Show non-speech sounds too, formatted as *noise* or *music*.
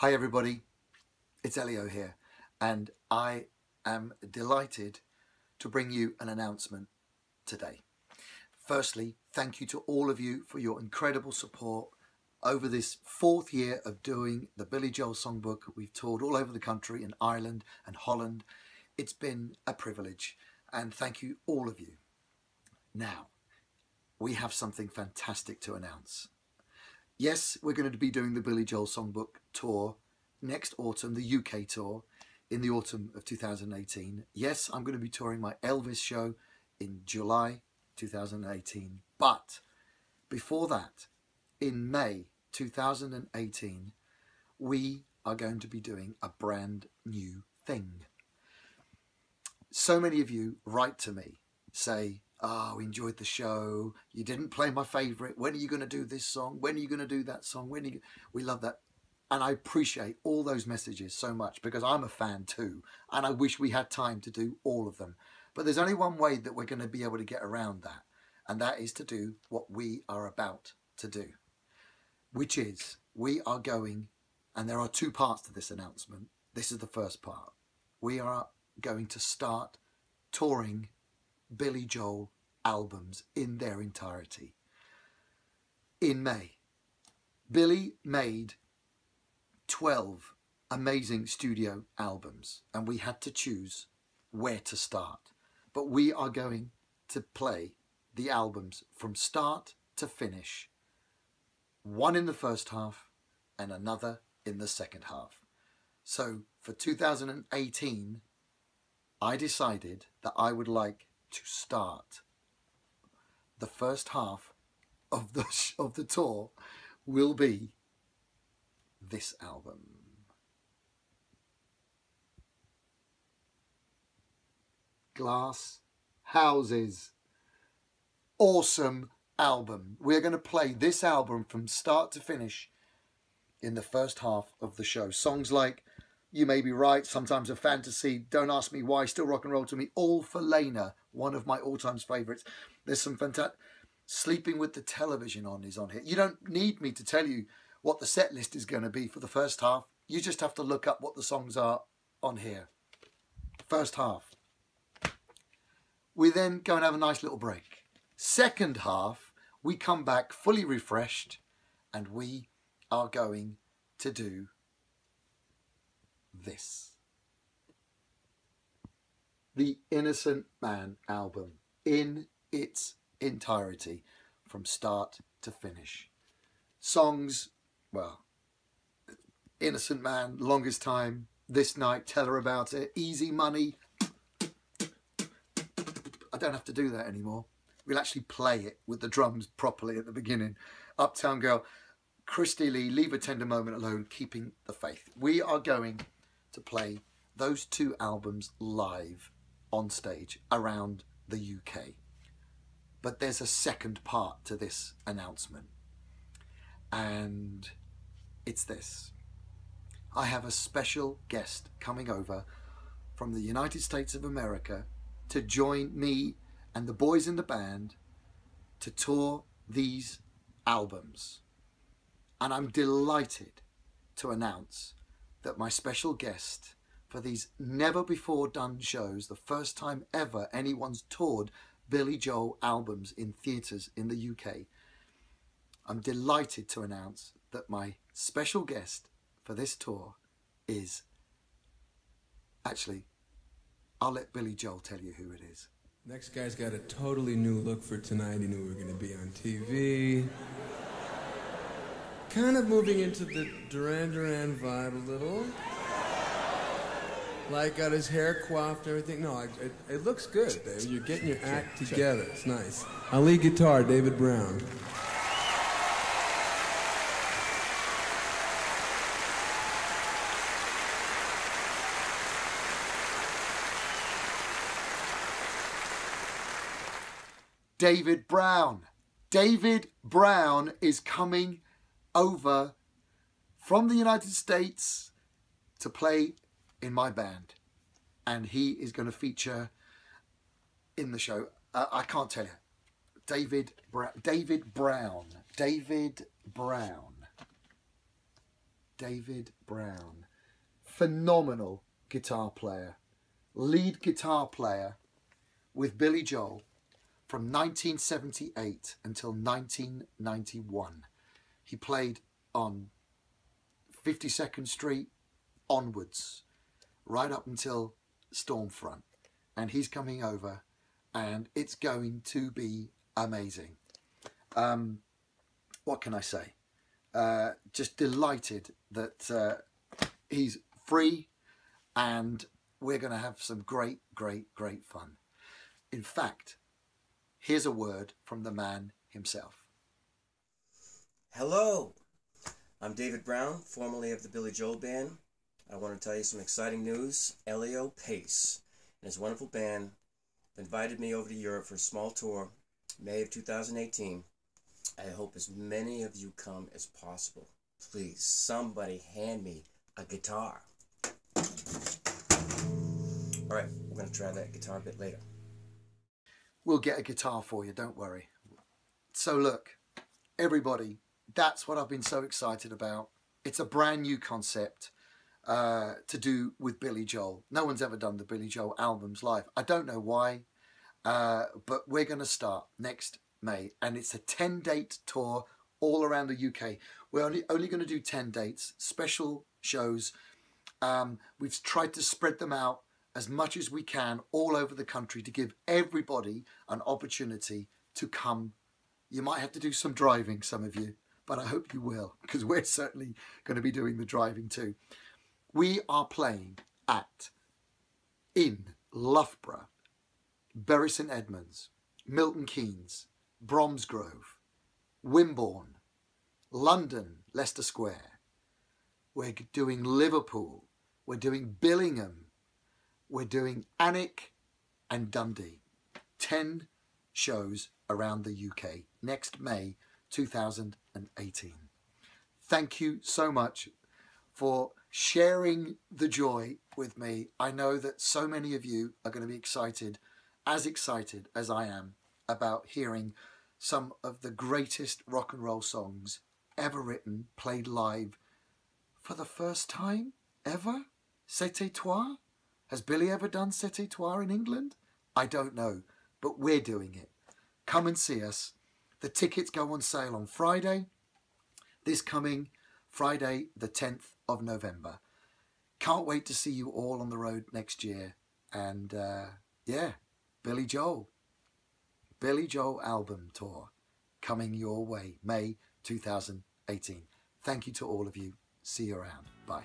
Hi everybody, it's Elio here and I am delighted to bring you an announcement today. Firstly, thank you to all of you for your incredible support over this fourth year of doing the Billy Joel Songbook. We've toured all over the country in Ireland and Holland. It's been a privilege and thank you all of you. Now, we have something fantastic to announce. Yes, we're going to be doing the Billy Joel Songbook tour next autumn, the UK tour in the autumn of 2018. Yes, I'm going to be touring my Elvis show in July 2018. But before that, in May 2018, we are going to be doing a brand new thing. So many of you write to me, say, oh, we enjoyed the show. You didn't play my favourite. When are you going to do this song? When are you going to do that song? When. We love that. And I appreciate all those messages so much because I'm a fan too. And I wish we had time to do all of them. But there's only one way that we're going to be able to get around that. And that is to do what we are about to do. Which is, we are going, and there are two parts to this announcement. This is the first part. We are going to start touring Billy Joel albums in their entirety. In May, Billy made 12 amazing studio albums and we had to choose where to start. But we are going to play the albums from start to finish. One in the first half and another in the second half. So for 2018, I decided that I would like to start the first half of the *laughs* of the tour will be this album. Glass Houses. Awesome album. We're going to play this album from start to finish in the first half of the show. Songs like You May Be Right, Sometimes a Fantasy, Don't Ask Me Why, Still Rock and Roll to Me, all for Leyna, one of my all-time favourites. There's some fantastic... Sleeping with the television on is on here. You don't need me to tell you what the set list is going to be for the first half. You just have to look up what the songs are on here. First half. We then go and have a nice little break. Second half, we come back fully refreshed and we are going to do this. The Innocent Man album in its entirety from start to finish. Songs, well, Innocent Man, Longest Time, This Night, Tell Her About It, Easy Money. I don't have to do that anymore. We'll actually play it with the drums properly at the beginning. Uptown Girl, Christie Lee, Leave a Tender Moment Alone, Keeping the Faith. We are going to play those two albums live on stage around the UK. But there's a second part to this announcement. And it's this. I have a special guest coming over from the United States of America to join me and the boys in the band to tour these albums. And I'm delighted to announce that my special guest for these never before done shows, the first time ever anyone's toured Billy Joel albums in theatres in the UK, I'm delighted to announce that my special guest for this tour is actually, I'll let Billy Joel tell you who it is. Next guy's got a totally new look for tonight. He knew we were going to be on TV. Kind of moving into the Duran Duran vibe a little. Like got his hair coiffed and everything. No, it, it looks good, Dave. You're getting your act together. It's nice. I'll lead guitar, David Brown. David Brown. David Brown is coming over from the United States to play in my band. And he is going to feature in the show. Uh, I can't tell you. David, Bra David Brown. David Brown. David Brown. Phenomenal guitar player, lead guitar player with Billy Joel from 1978 until 1991. He played on 52nd Street onwards, right up until Storm Front. And he's coming over, and it's going to be amazing. Um, what can I say? Uh, just delighted that uh, he's free and we're going to have some great, great, great fun. In fact, here's a word from the man himself. Hello, I'm David Brown, formerly of the Billy Joel Band. I want to tell you some exciting news. Elio Pace and his wonderful band invited me over to Europe for a small tour, May of 2018. I hope as many of you come as possible. Please, somebody hand me a guitar. All right, we're going to try that guitar a bit later. We'll get a guitar for you, don't worry. So, look, everybody, that's what I've been so excited about. It's a brand new concept uh, to do with Billy Joel. No one's ever done the Billy Joel albums live. I don't know why, uh, but we're going to start next May, and it's a 10 date tour all around the UK. We're only, only going to do 10 dates, special shows. Um, we've tried to spread them out as much as we can all over the country to give everybody an opportunity to come. You might have to do some driving, some of you, but I hope you will, *laughs* because we're certainly going to be doing the driving too. We are playing at in Loughborough, Bury St Edmunds, Milton Keynes, Bromsgrove, Wimborne, London, Leicester Square. We're doing Liverpool. We're doing Billingham. We're doing Alnwick and Dundee. 10 shows around the UK next May 2018. Thank you so much for sharing the joy with me. I know that so many of you are going to be excited, as excited as I am, about hearing some of the greatest rock and roll songs ever written, played live for the first time ever. C'était toi? Has Billy ever done C'était toi in England? I don't know, but we're doing it. Come and see us. The tickets go on sale on Friday, this coming Friday, the 10th of November. Can't wait to see you all on the road next year. And uh, yeah, Billy Joel. Billy Joel album tour coming your way, May 2018. Thank you to all of you. See you around. Bye.